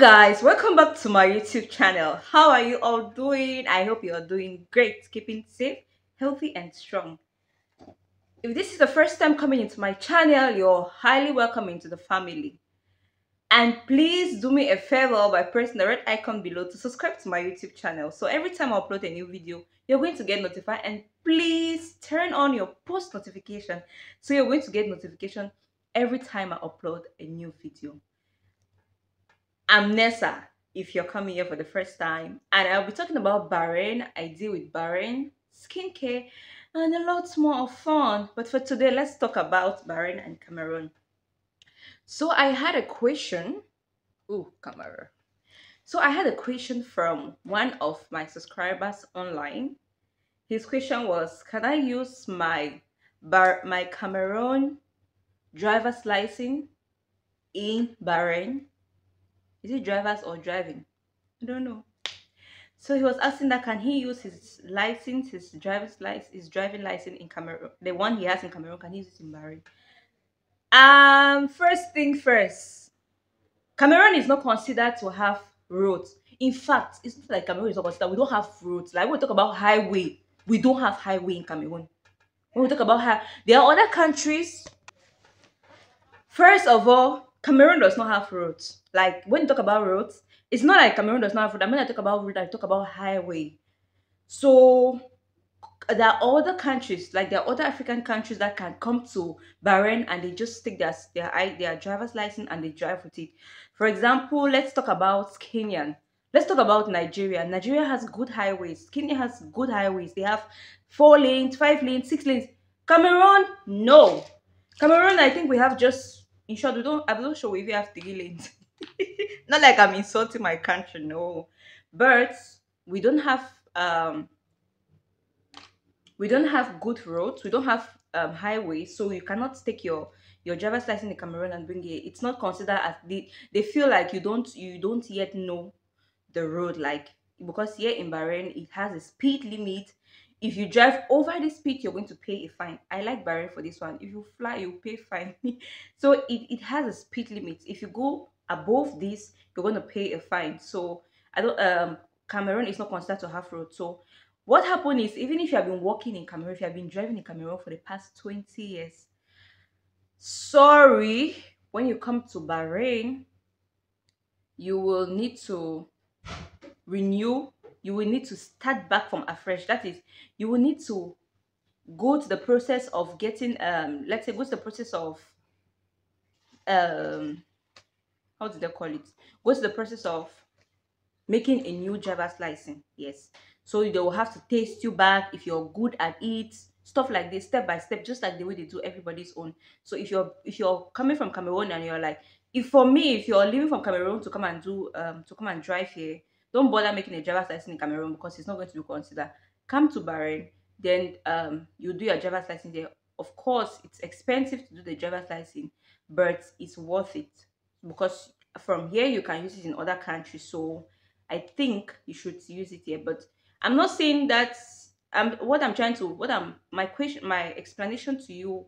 guys welcome back to my youtube channel. How are you all doing? I hope you are doing great keeping safe healthy and strong. If this is the first time coming into my channel you're highly welcome into the family. And please do me a favor by pressing the red icon below to subscribe to my youtube channel. So every time i upload a new video you're going to get notified. And please turn on your post notification. So you're going to get notification every time i upload a new video I'm Nessa, if you're coming here for the first time, and I'll be talking about Bahrain. I deal with Bahrain, skincare, and a lot more of fun. But for today, let's talk about Bahrain and Cameroon. So I had a question. Oh, camera. So I had a question from one of my subscribers online. His question was, can I use my Bar my Cameroon driver's license in Bahrain? Is it drivers or driving? I don't know. So he was asking that can he use his license, his driver's license, his driving license in Cameroon, the one he has in Cameroon, can he use it in Bahrain? Um, first thing first, Cameroon is not considered to have roads. In fact, it's not like Cameroon is not considered. We don't have roads. Like when we talk about highway, we don't have highway in Cameroon. When we talk about how there are other countries. First of all, Cameroon does not have roads. Like when you talk about roads, it's not like Cameroon does not have roads. I mean, I talk about road, I talk about highway. So there are other countries, like there are other African countries that can come to Bahrain and they just take their their their driver's license and they drive with it. For example, let's talk about Kenya. Let's talk about Nigeria. Nigeria has good highways. Kenya has good highways. They have four lanes, five lanes, six lanes. Cameroon, no. Cameroon, I think we have just in short, we don't. I'm not sure if you have three lanes. not like I'm insulting my country, no. But we don't have um we don't have good roads. We don't have um highways, so you cannot take your your driver's license in the Cameroon and bring it. It's not considered as the they feel like you don't you don't yet know the road. Like because here in Bahrain it has a speed limit. If you drive over the speed you're going to pay a fine. I like Bahrain for this one. If you fly you pay fine. So it, it has a speed limit. If you go above this you're going to pay a fine. So i don't um cameroon is not considered to have road. So what happened is even if you have been working in cameroon if you have been driving in cameroon for the past 20 years sorry when you come to bahrain you will need to renew you will need to start back from afresh. That is you will need to go to the process of getting um let's say go to the process of um how do they call it go to the process of making a new driver's license yes so they will have to taste you back if you're good at it stuff like this step by step just like the way they do everybody's own so if you're if you're coming from cameroon and you're like if for me if you're leaving from cameroon to come and do um to come and drive here don't bother making a driver's license in Cameroon because it's not going to be considered. Come to Bahrain, then um, you do your driver's license there. Of course, it's expensive to do the driver's license, but it's worth it because from here you can use it in other countries. So I think you should use it here. But I'm not saying that. Um, what I'm trying to, what I'm, my question, my explanation to you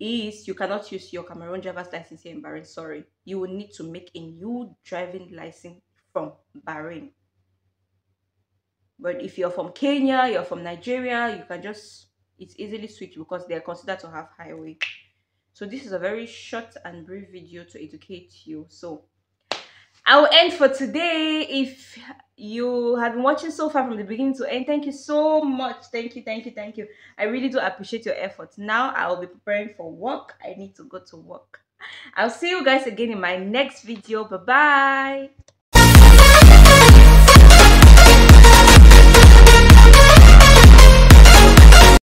is you cannot use your Cameroon driver's license here in Bahrain. Sorry, you will need to make a new driving license from Bahrain. But if you're from Kenya, you're from Nigeria, you can just, it's easily switch because they're considered to have highway. So this is a very short and brief video to educate you. So I will end for today. If you have been watching so far from the beginning to end, thank you so much. Thank you, thank you, thank you. I really do appreciate your efforts. Now I will be preparing for work. I need to go to work. I'll see you guys again in my next video. Bye-bye.